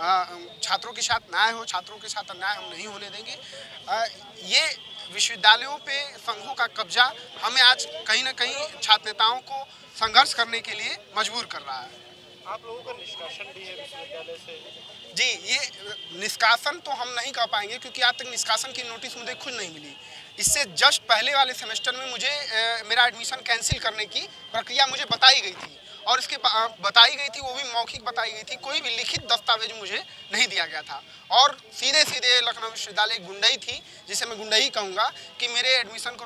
छात्रों के साथ न्याय हो छात्रों के साथ अन्याय हम नहीं होने देंगे। ये विश्वविद्यालयों पे संघों का कब्जा हमें आज कहीं ना कहीं छात्र नेताओं को संघर्ष करने के लिए मजबूर कर रहा है। आप लोगों का निष्कासन भी है विश्वविद्यालय से? जी ये निष्कासन तो हम नहीं कर पाएँगे क्योंकि आज तक निष्कासन की नोटिस मुझे खुद नहीं मिली। इससे जस्ट पहले वाले सेमेस्टर में मुझे ए, मेरा एडमिशन कैंसिल करने की प्रक्रिया मुझे बताई गई थी। और इसके बताई गई थी, वो भी मौखिक बताई गई थी, कोई भी लिखित दस्तावेज़ मुझे नहीं दिया गया था। और सीधे सीधे लखनऊ विश्वविद्यालय गुंडई थी, जिसे मैं गुंडई कहूँगा, कि मेरे एडमिशन को